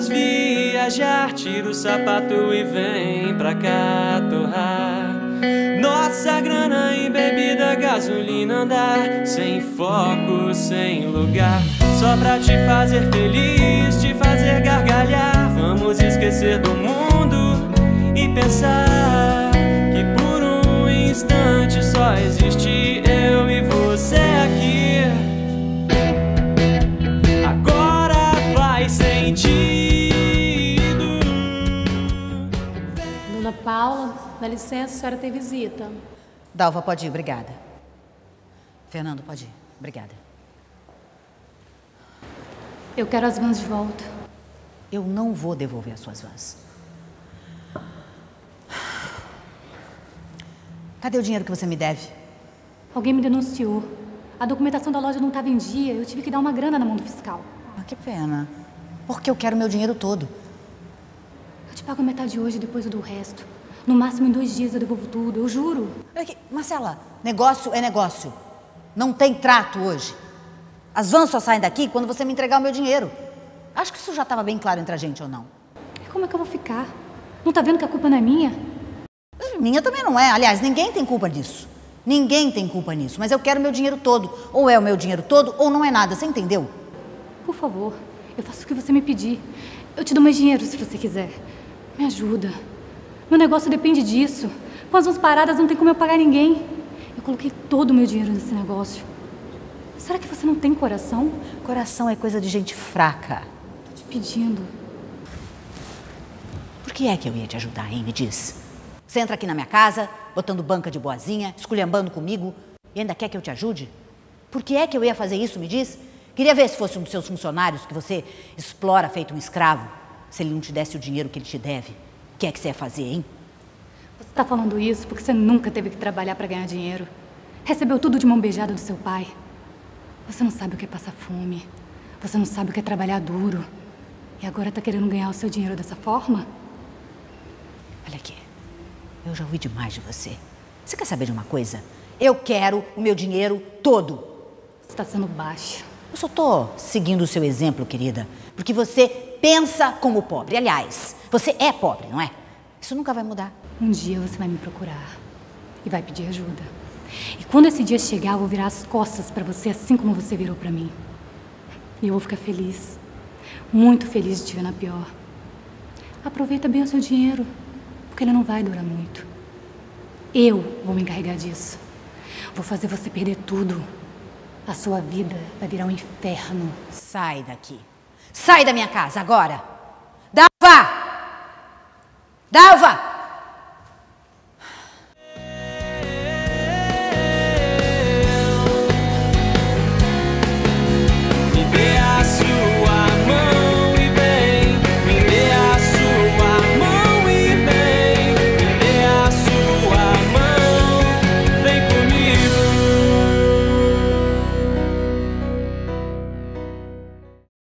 Vamos viajar. Tira o sapato e vem pra cá torrar. Nossa grana em bebida, gasolina andar. Sem foco, sem lugar. Só pra te fazer feliz, te fazer gargalhar. Vamos esquecer do mundo e pensar que por um instante Paula, dá licença, a senhora tem visita. Dalva, pode ir, obrigada. Fernando, pode ir, obrigada. Eu quero as vans de volta. Eu não vou devolver as suas vans. Cadê o dinheiro que você me deve? Alguém me denunciou. A documentação da loja não estava em dia, eu tive que dar uma grana na mão do fiscal. Ah, que pena. Porque eu quero meu dinheiro todo. Eu te pago metade hoje e depois eu dou o resto. No máximo em dois dias eu devolvo tudo, eu juro. Aqui, Marcela, negócio é negócio. Não tem trato hoje. As vans só saem daqui quando você me entregar o meu dinheiro. Acho que isso já estava bem claro entre a gente ou não. Como é que eu vou ficar? Não tá vendo que a culpa não é minha? Minha também não é. Aliás, ninguém tem culpa disso. Ninguém tem culpa nisso. Mas eu quero meu dinheiro todo. Ou é o meu dinheiro todo ou não é nada. Você entendeu? Por favor, eu faço o que você me pedir. Eu te dou mais dinheiro se você quiser. Me ajuda. Meu negócio depende disso. Com as mãos paradas não tem como eu pagar ninguém. Eu coloquei todo o meu dinheiro nesse negócio. Será que você não tem coração? Coração é coisa de gente fraca. Tô te pedindo. Por que é que eu ia te ajudar, hein? Me diz. Você entra aqui na minha casa, botando banca de boazinha, esculhambando comigo, e ainda quer que eu te ajude? Por que é que eu ia fazer isso, me diz? Queria ver se fosse um dos seus funcionários que você explora feito um escravo. Se ele não te desse o dinheiro que ele te deve, que é que você ia fazer, hein? Você tá falando isso porque você nunca teve que trabalhar para ganhar dinheiro. Recebeu tudo de mão beijada do seu pai. Você não sabe o que é passar fome. Você não sabe o que é trabalhar duro. E agora tá querendo ganhar o seu dinheiro dessa forma? Olha aqui, eu já ouvi demais de você. Você quer saber de uma coisa? Eu quero o meu dinheiro todo. Você tá sendo baixo. Eu só tô seguindo o seu exemplo, querida, porque você pensa como pobre. Aliás, você é pobre, não é? Isso nunca vai mudar. Um dia você vai me procurar e vai pedir ajuda. E quando esse dia chegar, eu vou virar as costas para você, assim como você virou para mim. E eu vou ficar feliz, muito feliz de te ver na pior. Aproveita bem o seu dinheiro, porque ele não vai durar muito. Eu vou me encarregar disso. Vou fazer você perder tudo. A sua vida vai virar um inferno. Sai daqui. Sai da minha casa agora. Dalva! Dalva!